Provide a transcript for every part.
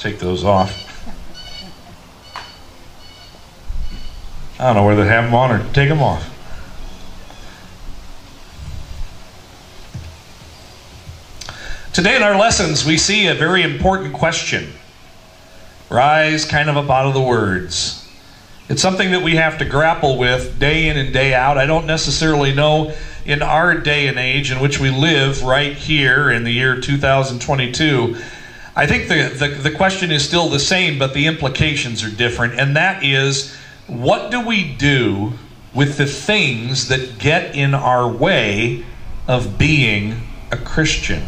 take those off. I don't know whether to have them on or take them off. Today in our lessons, we see a very important question. Rise kind of up out of the words. It's something that we have to grapple with day in and day out. I don't necessarily know in our day and age in which we live right here in the year 2022. I think the, the, the question is still the same, but the implications are different. And that is what do we do with the things that get in our way of being a Christian?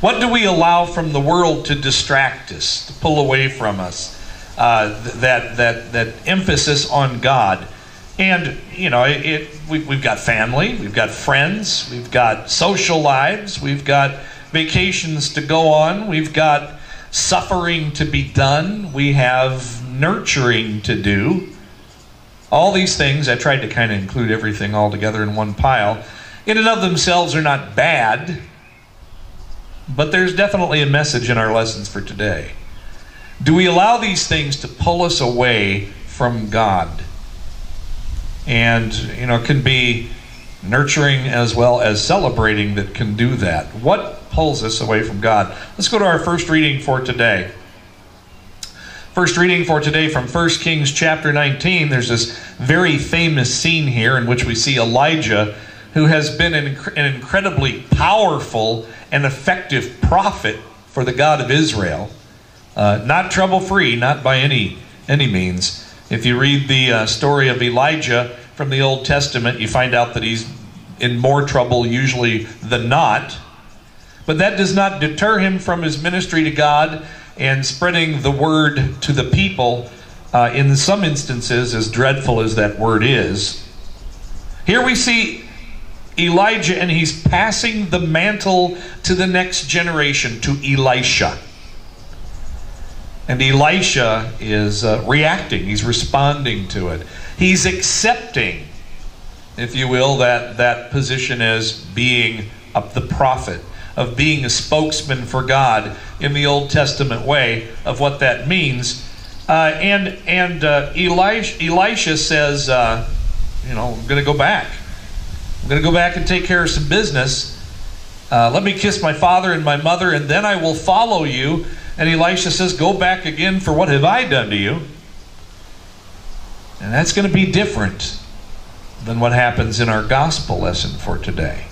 What do we allow from the world to distract us, to pull away from us? Uh, that that that emphasis on God, and you know, it, it we, we've got family, we've got friends, we've got social lives, we've got vacations to go on, we've got suffering to be done, we have nurturing to do. All these things, I tried to kind of include everything all together in one pile. In and of themselves are not bad, but there's definitely a message in our lessons for today. Do we allow these things to pull us away from God? And, you know, it can be nurturing as well as celebrating that can do that. What pulls us away from God? Let's go to our first reading for today. First reading for today from 1 Kings chapter 19. There's this very famous scene here in which we see Elijah, who has been an, an incredibly powerful and effective prophet for the God of Israel. Uh, not trouble free, not by any any means. If you read the uh, story of Elijah from the Old Testament, you find out that he's in more trouble usually than not. But that does not deter him from his ministry to God and spreading the word to the people. Uh, in some instances, as dreadful as that word is, here we see Elijah and he's passing the mantle to the next generation, to Elisha. And Elisha is uh, reacting, he's responding to it. He's accepting, if you will, that, that position as being the prophet, of being a spokesman for God in the Old Testament way of what that means. Uh, and and uh, Elisha, Elisha says, uh, you know, I'm going to go back. I'm going to go back and take care of some business. Uh, let me kiss my father and my mother, and then I will follow you. And Elisha says, Go back again, for what have I done to you? And that's going to be different than what happens in our gospel lesson for today.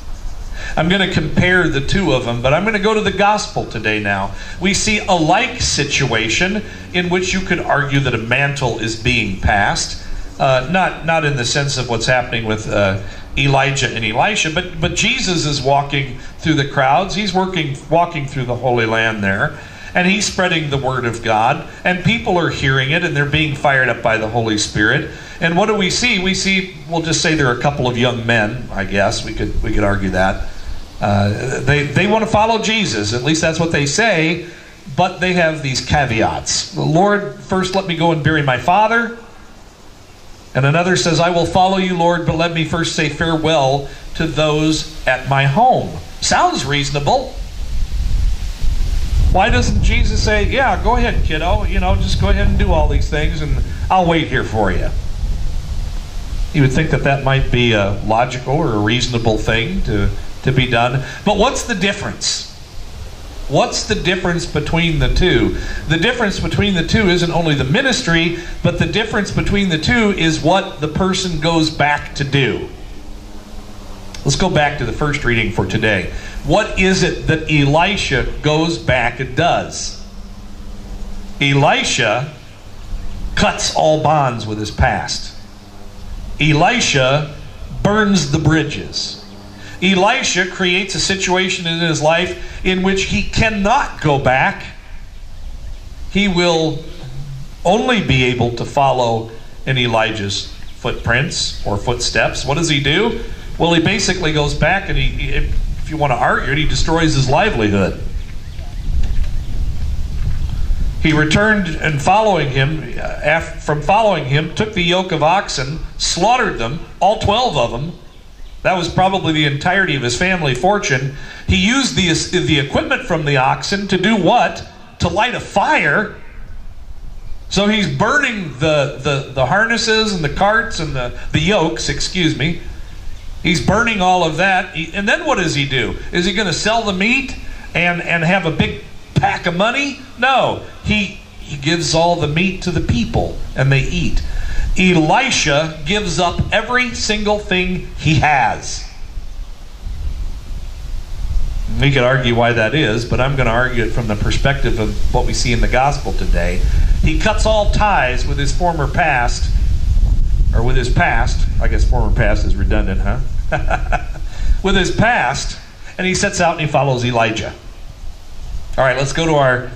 I'm going to compare the two of them, but I'm going to go to the gospel today now. We see a like situation in which you could argue that a mantle is being passed. Uh, not, not in the sense of what's happening with uh, Elijah and Elisha, but, but Jesus is walking through the crowds. He's working, walking through the Holy Land there and he's spreading the word of God, and people are hearing it, and they're being fired up by the Holy Spirit. And what do we see? We see, we'll just say there are a couple of young men, I guess we could we could argue that uh, they they want to follow Jesus. At least that's what they say, but they have these caveats. Lord, first let me go and bury my father. And another says, I will follow you, Lord, but let me first say farewell to those at my home. Sounds reasonable. Why doesn't Jesus say, Yeah, go ahead, kiddo, you know, just go ahead and do all these things and I'll wait here for you? You would think that that might be a logical or a reasonable thing to, to be done. But what's the difference? What's the difference between the two? The difference between the two isn't only the ministry, but the difference between the two is what the person goes back to do. Let's go back to the first reading for today. What is it that Elisha goes back and does? Elisha cuts all bonds with his past. Elisha burns the bridges. Elisha creates a situation in his life in which he cannot go back. He will only be able to follow in Elijah's footprints or footsteps. What does he do? Well, he basically goes back and he, if you want to argue it, he destroys his livelihood. He returned and following him, uh, from following him, took the yoke of oxen, slaughtered them, all 12 of them. That was probably the entirety of his family fortune. He used the, the equipment from the oxen to do what? to light a fire. So he's burning the, the, the harnesses and the carts and the, the yokes, excuse me. He's burning all of that. and then what does he do? Is he going to sell the meat and, and have a big pack of money? No. He, he gives all the meat to the people and they eat. Elisha gives up every single thing he has. We could argue why that is, but I'm going to argue it from the perspective of what we see in the gospel today. He cuts all ties with his former past, or with his past. I guess former past is redundant, huh? with his past, and he sets out and he follows Elijah. All right, let's go to our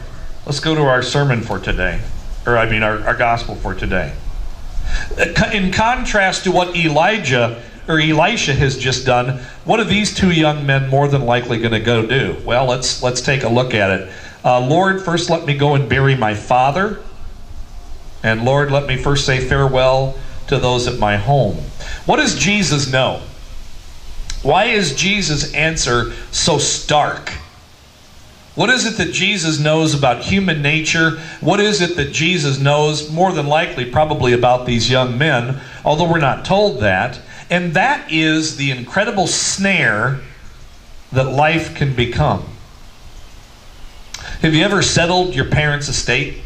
let's go to our sermon for today, or I mean our, our gospel for today. In contrast to what Elijah or Elisha has just done, what are these two young men more than likely going to go do? Well, let's let's take a look at it. Uh, Lord, first let me go and bury my father, and Lord, let me first say farewell to those at my home. What does Jesus know? Why is Jesus' answer so stark? What is it that Jesus knows about human nature? What is it that Jesus knows, more than likely, probably about these young men, although we're not told that? And that is the incredible snare that life can become. Have you ever settled your parents' estate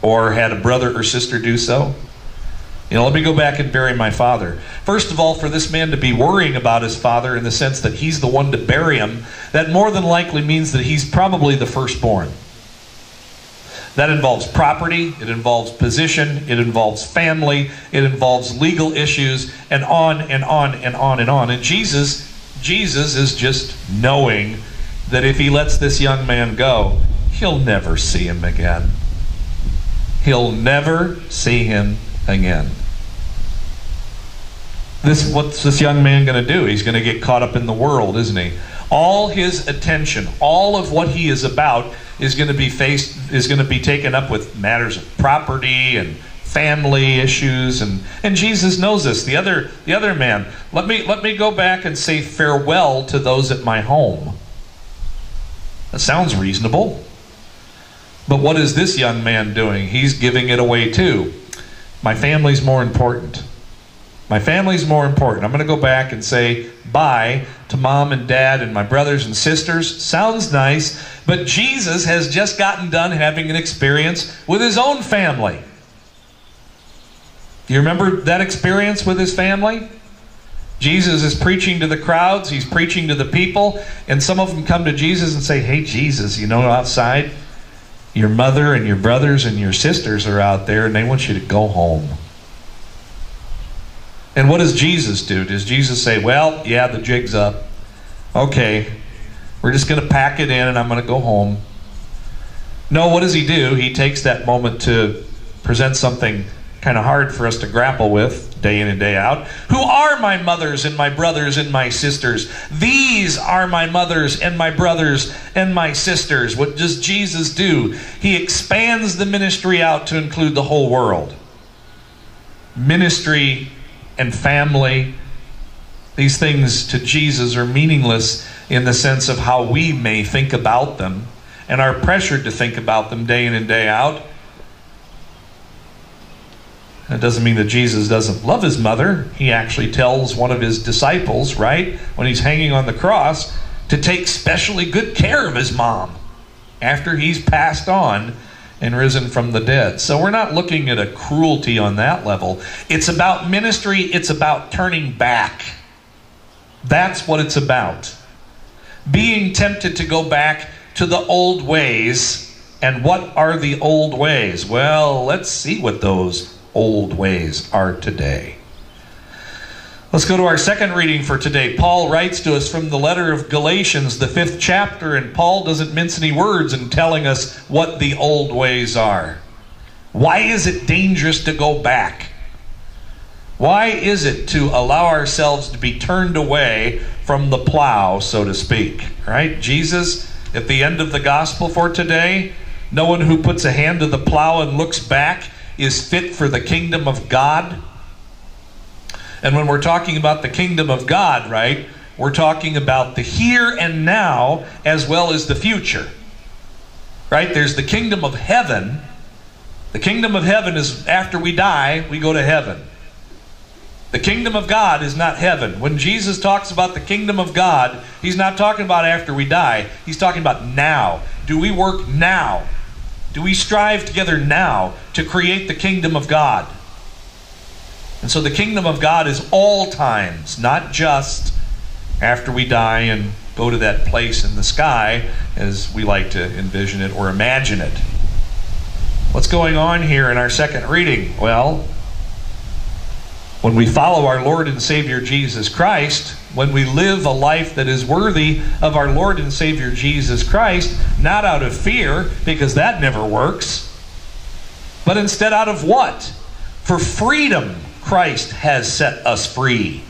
or had a brother or sister do so? You know, let me go back and bury my father. First of all, for this man to be worrying about his father in the sense that he's the one to bury him, that more than likely means that he's probably the firstborn. That involves property, it involves position, it involves family, it involves legal issues, and on and on and on and on. And Jesus, Jesus is just knowing that if he lets this young man go, he'll never see him again. He'll never see him again. This what's this young man going to do? He's going to get caught up in the world, isn't he? All his attention, all of what he is about is going to be faced is going to be taken up with matters of property and family issues and and Jesus knows this. The other the other man, let me let me go back and say farewell to those at my home. That sounds reasonable. But what is this young man doing? He's giving it away too. My family's more important. My family's more important. I'm going to go back and say bye to mom and dad and my brothers and sisters. Sounds nice, but Jesus has just gotten done having an experience with his own family. Do you remember that experience with his family? Jesus is preaching to the crowds, he's preaching to the people, and some of them come to Jesus and say, Hey, Jesus, you know, outside, your mother and your brothers and your sisters are out there and they want you to go home. And what does Jesus do? Does Jesus say, Well, yeah, the jig's up. Okay, we're just going to pack it in and I'm going to go home? No, what does he do? He takes that moment to present something kind of hard for us to grapple with day in and day out. Who are my mothers and my brothers and my sisters? These are my mothers and my brothers and my sisters. What does Jesus do? He expands the ministry out to include the whole world. Ministry and family, these things to Jesus are meaningless in the sense of how we may think about them and are pressured to think about them day in and day out. That doesn't mean that Jesus doesn't love his mother. He actually tells one of his disciples, right, when he's hanging on the cross, to take specially good care of his mom after he's passed on and risen from the dead. So we're not looking at a cruelty on that level. It's about ministry, it's about turning back. That's what it's about. Being tempted to go back to the old ways. And what are the old ways? Well, let's see what those old ways are today. Let's go to our second reading for today. Paul writes to us from the letter of Galatians, the fifth chapter, and Paul doesn't mince any words in telling us what the old ways are. Why is it dangerous to go back? Why is it to allow ourselves to be turned away from the plow, so to speak? Right? Jesus, at the end of the gospel for today, no one who puts a hand to the plow and looks back is fit for the kingdom of God. And when we're talking about the kingdom of God, right, we're talking about the here and now as well as the future. Right? There's the kingdom of heaven. The kingdom of heaven is after we die, we go to heaven. The kingdom of God is not heaven. When Jesus talks about the kingdom of God, he's not talking about after we die. He's talking about now. Do we work now? Do we strive together now to create the kingdom of God? And so the kingdom of God is all times, not just after we die and go to that place in the sky as we like to envision it or imagine it. What's going on here in our second reading? Well, when we follow our Lord and Savior Jesus Christ, when we live a life that is worthy of our Lord and Savior Jesus Christ, not out of fear, because that never works, but instead out of what? For freedom, Christ has set us free.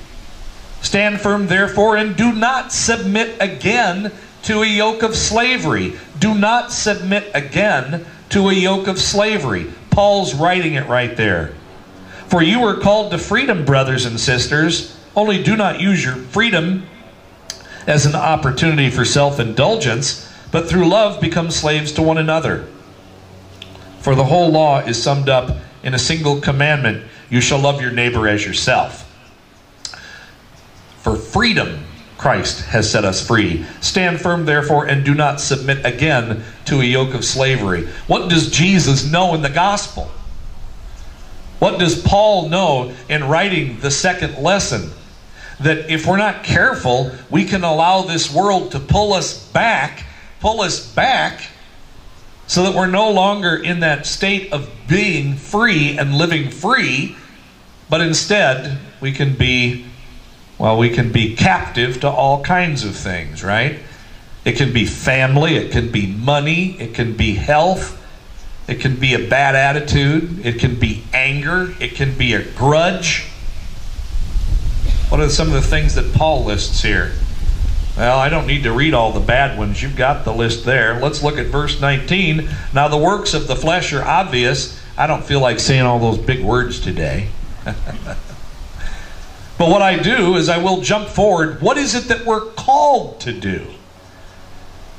Stand firm, therefore, and do not submit again to a yoke of slavery. Do not submit again to a yoke of slavery. Paul's writing it right there. For you were called to freedom, brothers and sisters. Only do not use your freedom as an opportunity for self indulgence, but through love become slaves to one another. For the whole law is summed up in a single commandment you shall love your neighbor as yourself. For freedom, Christ has set us free. Stand firm, therefore, and do not submit again to a yoke of slavery. What does Jesus know in the gospel? What does Paul know in writing the second lesson? That if we're not careful, we can allow this world to pull us back, pull us back, so that we're no longer in that state of being free and living free, but instead we can be, well, we can be captive to all kinds of things, right? It can be family, it can be money, it can be health, it can be a bad attitude. It can be anger. It can be a grudge. What are some of the things that Paul lists here? Well, I don't need to read all the bad ones. You've got the list there. Let's look at verse 19. Now, the works of the flesh are obvious. I don't feel like saying all those big words today. but what I do is I will jump forward. What is it that we're called to do?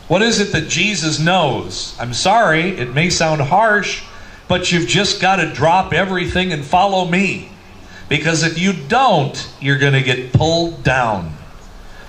What is it that Jesus knows? I'm sorry, it may sound harsh, but you've just got to drop everything and follow me. Because if you don't, you're going to get pulled down.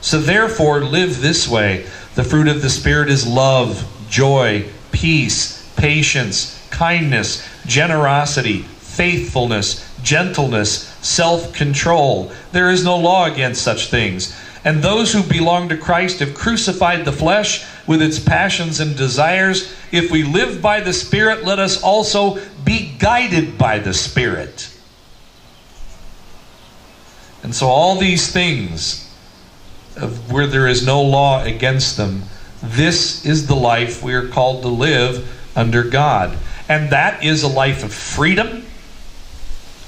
So therefore, live this way. The fruit of the Spirit is love, joy, peace, patience, kindness, generosity, faithfulness, gentleness, self control. There is no law against such things. And those who belong to Christ have crucified the flesh with its passions and desires. If we live by the Spirit, let us also be guided by the Spirit. And so, all these things of where there is no law against them, this is the life we are called to live under God. And that is a life of freedom,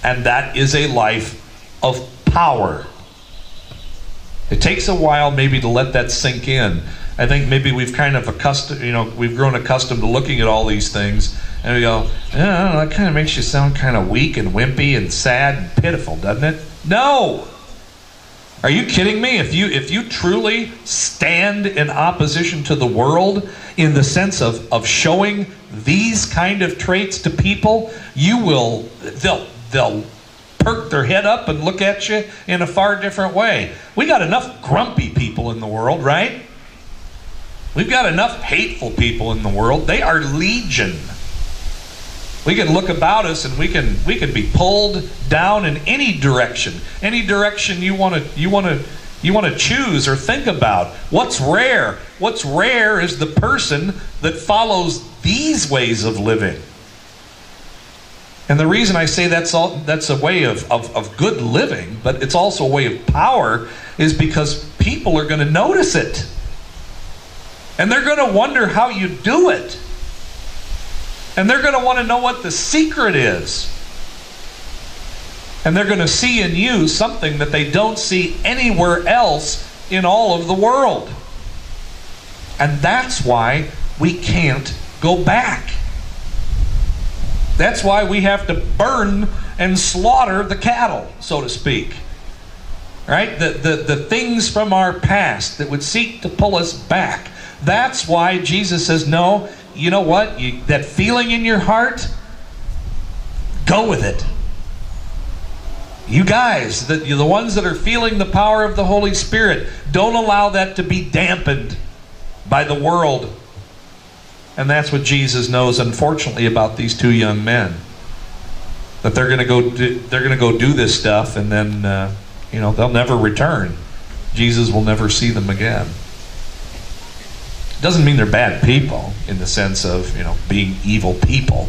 and that is a life of power. It takes a while maybe to let that sink in. I think maybe we've kind of accustomed, you know, we've grown accustomed to looking at all these things, and we go, yeah, that kind of makes you sound kind of weak and wimpy and sad and pitiful, doesn't it? No. Are you kidding me? If you if you truly stand in opposition to the world in the sense of of showing these kind of traits to people, you will they'll they'll perk their head up and look at you in a far different way. We got enough grumpy people in the world, right? We've got enough hateful people in the world. They are legion. We can look about us and we can we can be pulled down in any direction. Any direction you want to you want to you want to choose or think about. What's rare? What's rare is the person that follows these ways of living. And the reason I say that's all that's a way of, of, of good living, but it's also a way of power, is because people are going to notice it. And they're going to wonder how you do it. And they're going to want to know what the secret is. And they're going to see in you something that they don't see anywhere else in all of the world. And that's why we can't go back. That's why we have to burn and slaughter the cattle, so to speak. Right? The, the, the things from our past that would seek to pull us back. That's why Jesus says, no, you know what? You, that feeling in your heart, go with it. You guys, the, the ones that are feeling the power of the Holy Spirit, don't allow that to be dampened by the world. And that's what Jesus knows, unfortunately, about these two young men. That they're going to go, do, they're going to go do this stuff, and then, uh, you know, they'll never return. Jesus will never see them again. Doesn't mean they're bad people in the sense of, you know, being evil people.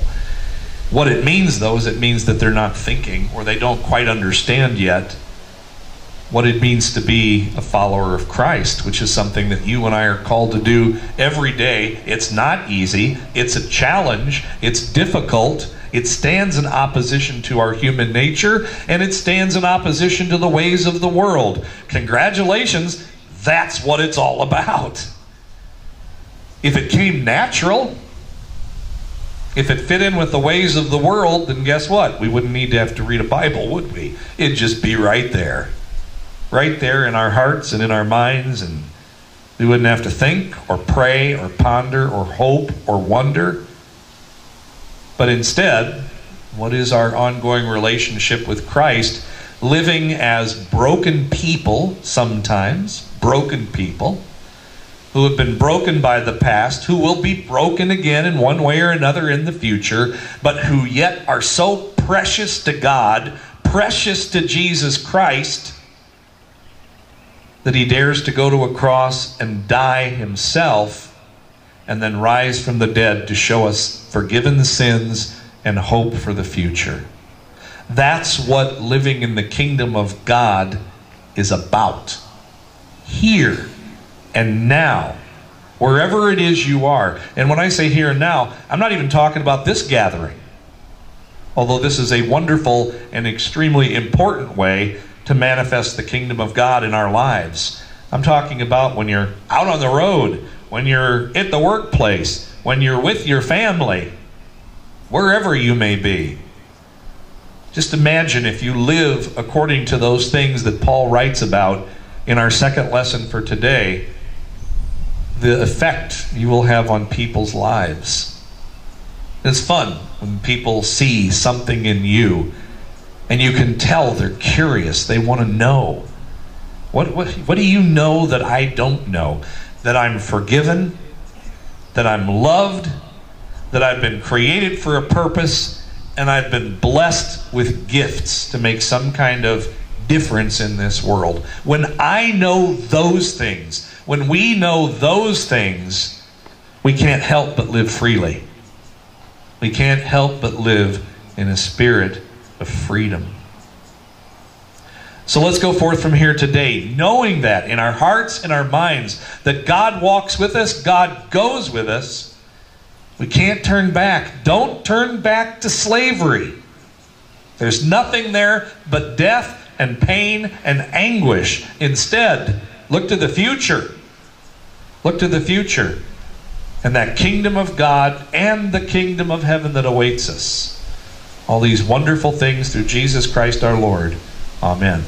What it means, though, is it means that they're not thinking or they don't quite understand yet what it means to be a follower of Christ, which is something that you and I are called to do every day. It's not easy, it's a challenge, it's difficult. It stands in opposition to our human nature, and it stands in opposition to the ways of the world. Congratulations, that's what it's all about. If it came natural, if it fit in with the ways of the world, then guess what? We wouldn't need to have to read a Bible, would we? It'd just be right there. Right there in our hearts and in our minds, and we wouldn't have to think or pray or ponder or hope or wonder. But instead, what is our ongoing relationship with Christ? Living as broken people, sometimes, broken people who have been broken by the past, who will be broken again in one way or another in the future, but who yet are so precious to God, precious to Jesus Christ, that he dares to go to a cross and die himself and then rise from the dead to show us forgiven sins and hope for the future. That's what living in the kingdom of God is about. Here and now, wherever it is you are. And when I say here and now, I'm not even talking about this gathering. Although this is a wonderful and extremely important way to manifest the kingdom of God in our lives. I'm talking about when you're out on the road, when you're at the workplace, when you're with your family, wherever you may be. Just imagine if you live according to those things that Paul writes about in our second lesson for today the effect you will have on people's lives. It's fun when people see something in you and you can tell they're curious, they want to know. What, what, what do you know that I don't know? That I'm forgiven, that I'm loved, that I've been created for a purpose, and I've been blessed with gifts to make some kind of difference in this world. When I know those things, when we know those things, we can't help but live freely. We can't help but live in a spirit of freedom. So let's go forth from here today, knowing that in our hearts and our minds, that God walks with us, God goes with us. We can't turn back. Don't turn back to slavery. There's nothing there but death and pain and anguish. Instead, look to the future. Look to the future and that kingdom of God and the kingdom of heaven that awaits us. All these wonderful things through Jesus Christ our Lord. Amen.